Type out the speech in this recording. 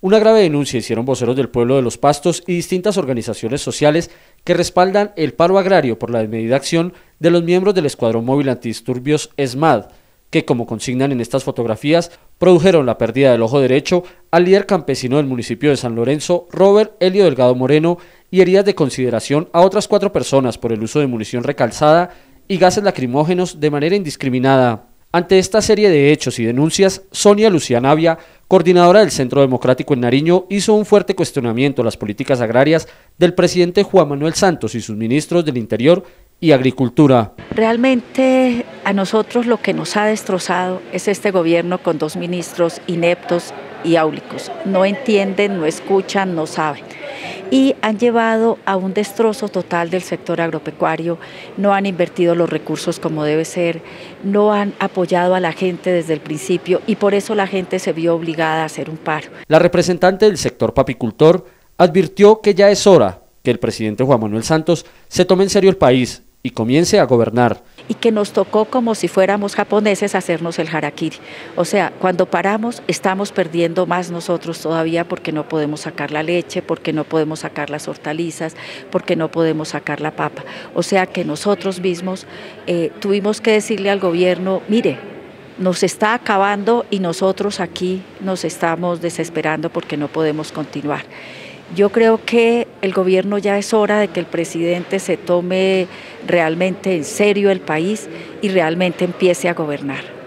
Una grave denuncia hicieron voceros del pueblo de Los Pastos y distintas organizaciones sociales que respaldan el paro agrario por la desmedida acción de los miembros del Escuadrón Móvil Antidisturbios ESMAD, que, como consignan en estas fotografías, produjeron la pérdida del ojo derecho al líder campesino del municipio de San Lorenzo, Robert Helio Delgado Moreno, y heridas de consideración a otras cuatro personas por el uso de munición recalzada y gases lacrimógenos de manera indiscriminada. Ante esta serie de hechos y denuncias, Sonia Lucía Navia, coordinadora del Centro Democrático en Nariño, hizo un fuerte cuestionamiento a las políticas agrarias del presidente Juan Manuel Santos y sus ministros del Interior y Agricultura. Realmente a nosotros lo que nos ha destrozado es este gobierno con dos ministros ineptos y áulicos. No entienden, no escuchan, no saben y han llevado a un destrozo total del sector agropecuario, no han invertido los recursos como debe ser, no han apoyado a la gente desde el principio y por eso la gente se vio obligada a hacer un paro. La representante del sector papicultor advirtió que ya es hora que el presidente Juan Manuel Santos se tome en serio el país y comience a gobernar. Y que nos tocó como si fuéramos japoneses hacernos el harakiri. O sea, cuando paramos estamos perdiendo más nosotros todavía porque no podemos sacar la leche, porque no podemos sacar las hortalizas, porque no podemos sacar la papa. O sea que nosotros mismos eh, tuvimos que decirle al gobierno, mire, nos está acabando y nosotros aquí nos estamos desesperando porque no podemos continuar. Yo creo que el gobierno ya es hora de que el presidente se tome realmente en serio el país y realmente empiece a gobernar.